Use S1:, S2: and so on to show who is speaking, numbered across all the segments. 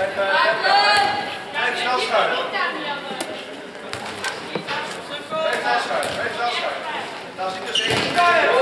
S1: Blijf snel schuiven, blijf snel schuiven. Daar.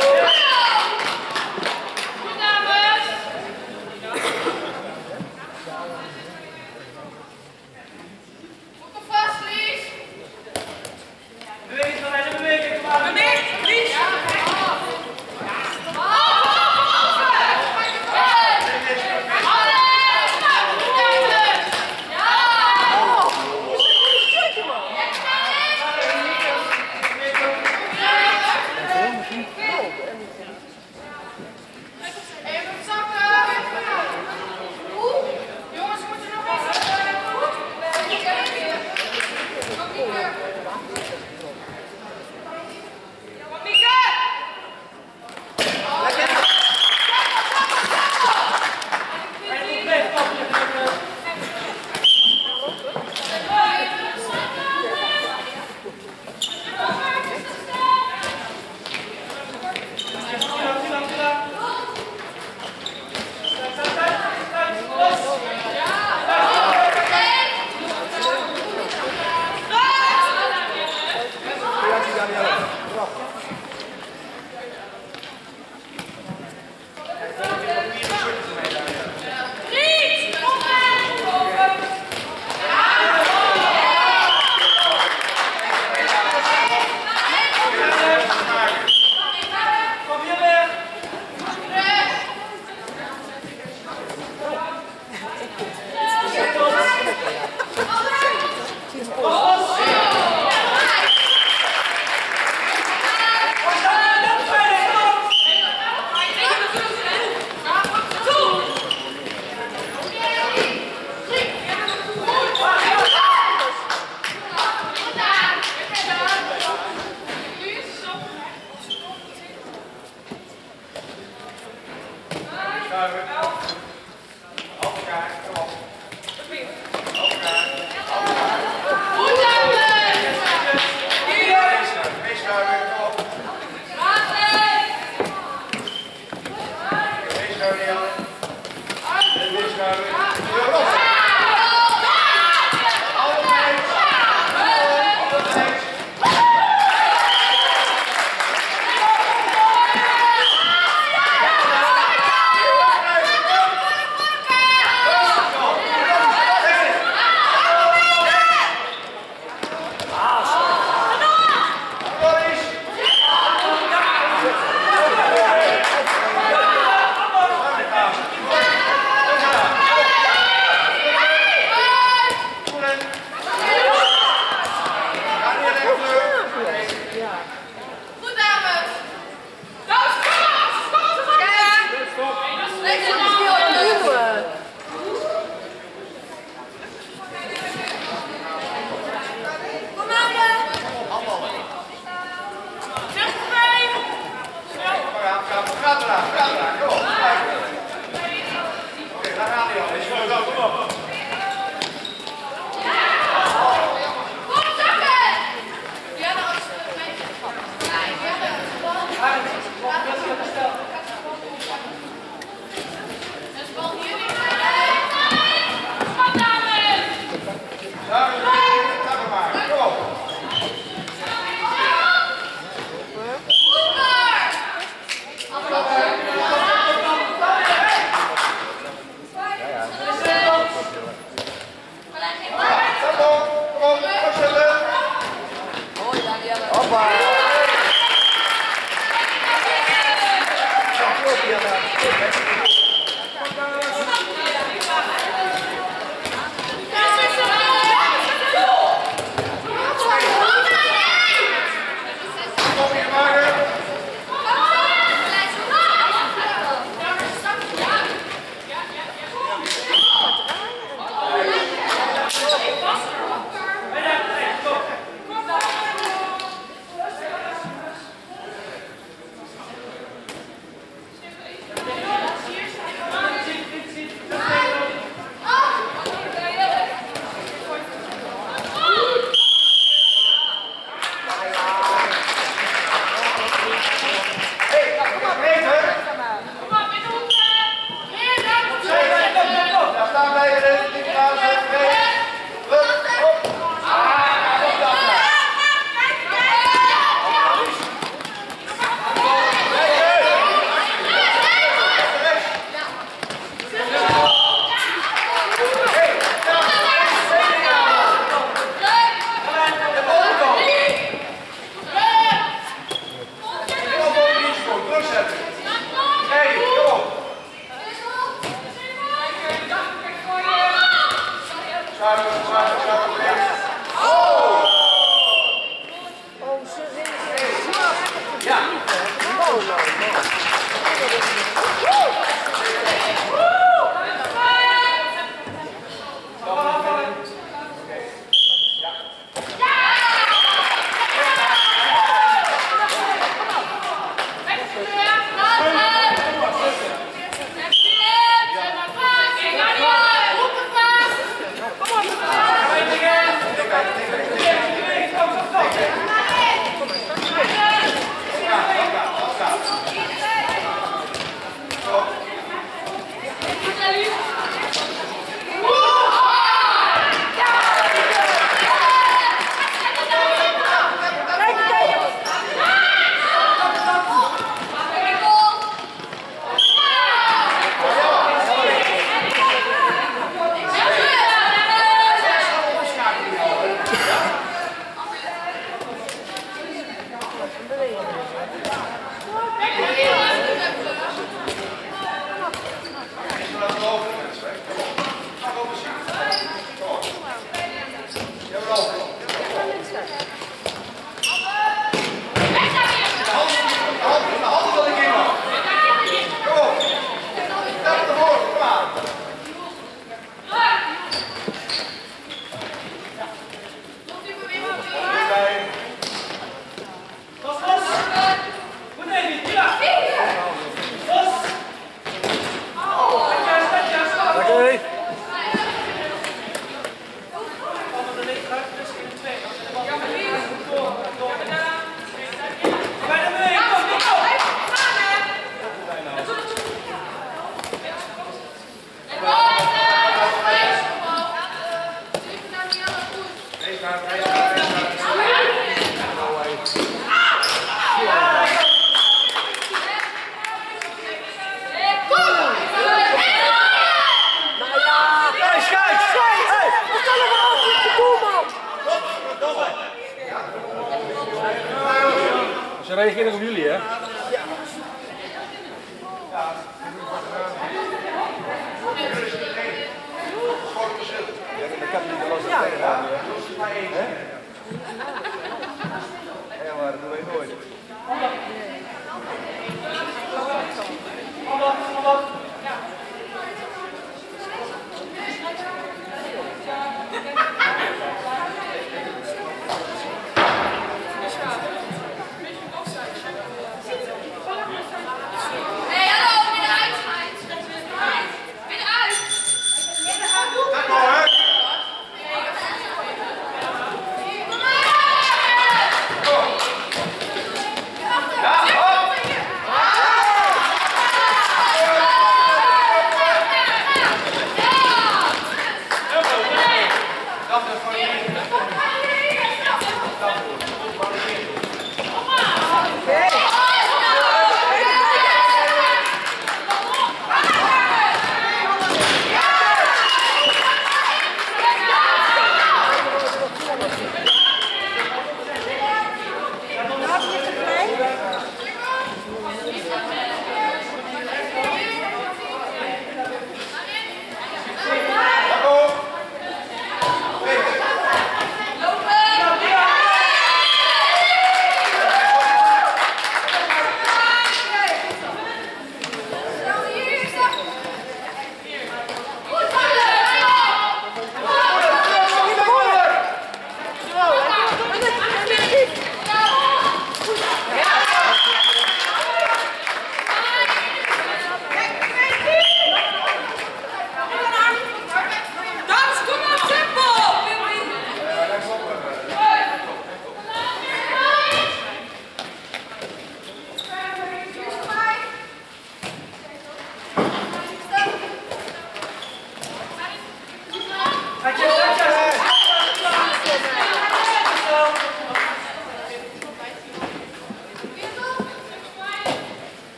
S2: Ahí quedó mi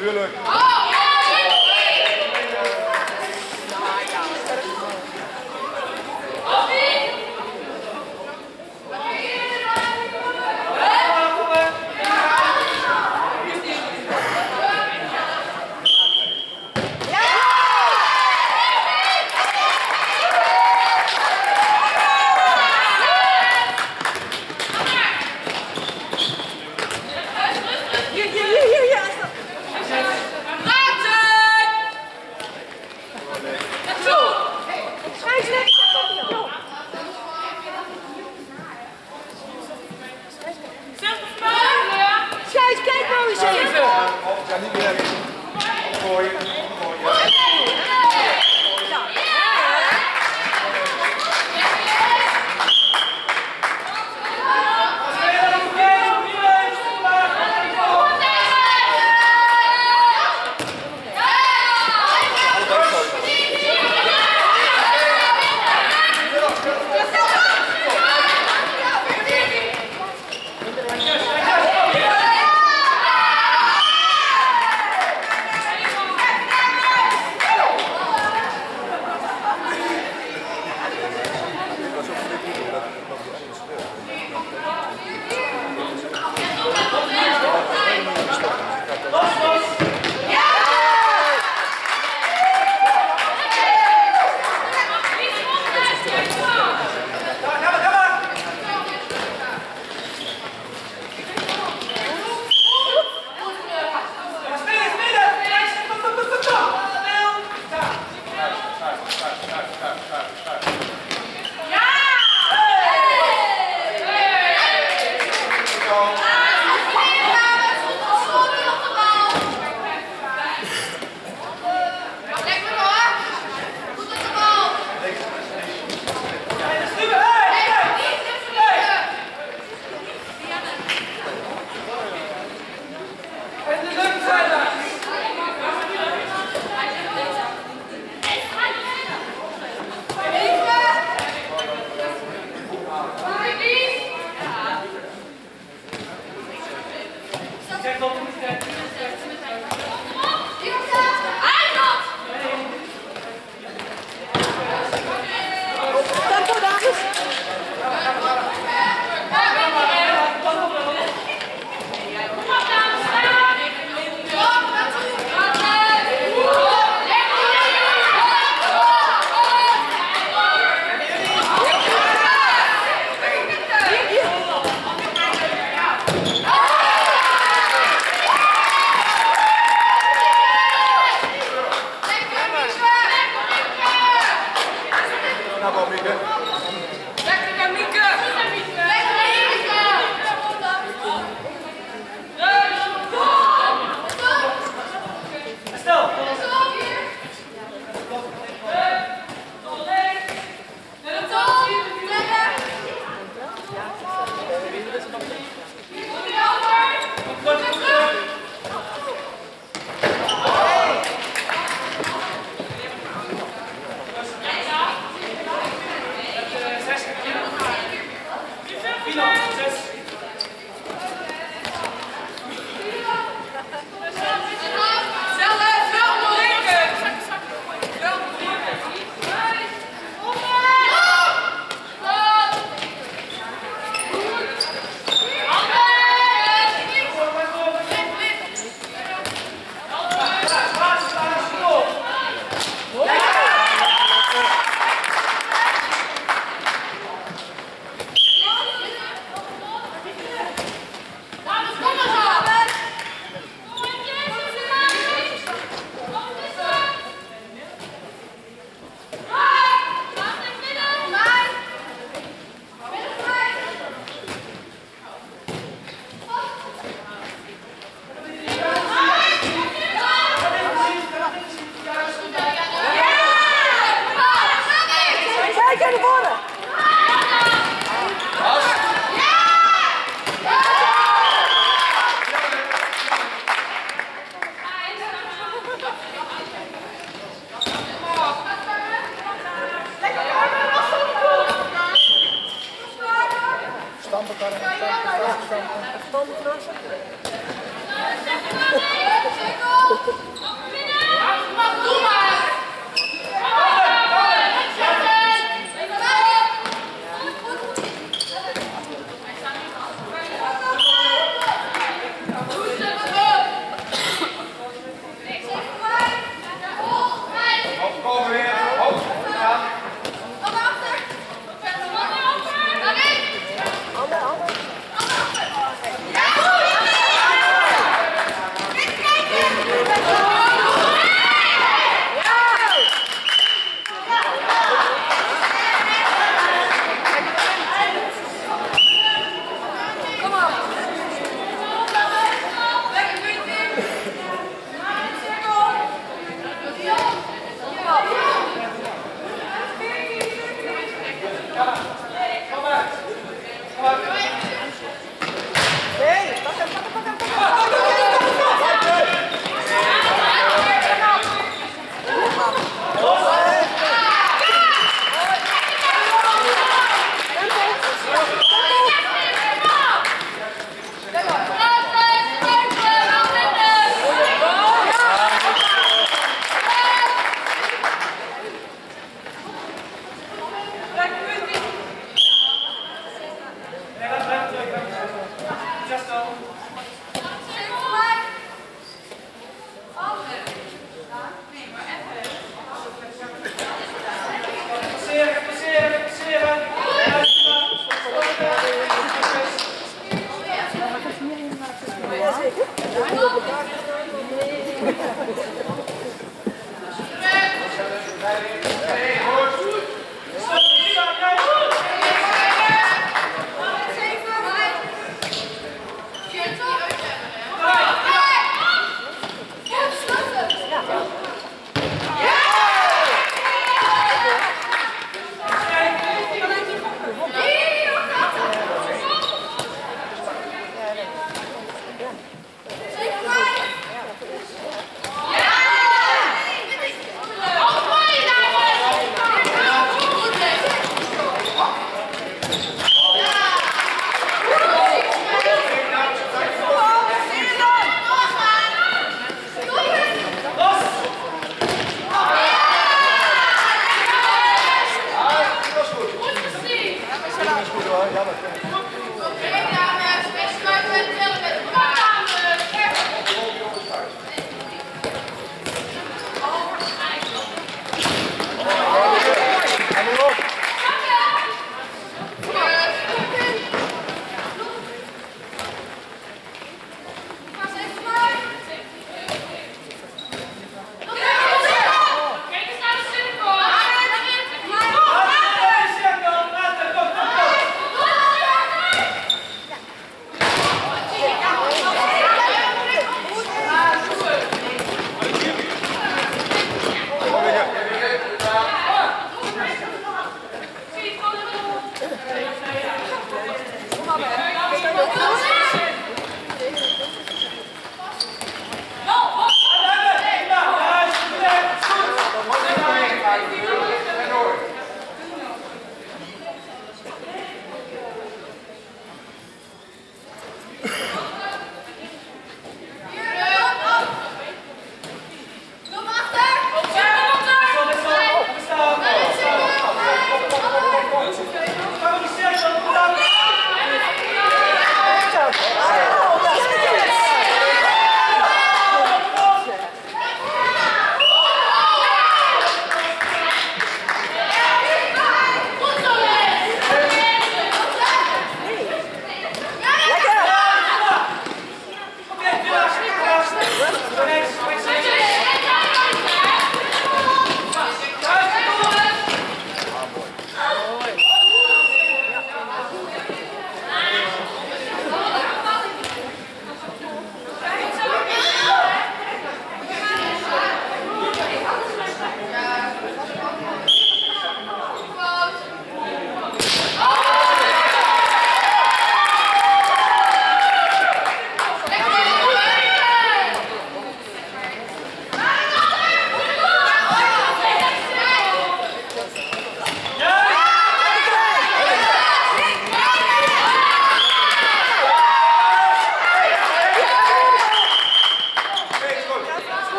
S3: Gülük.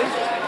S3: This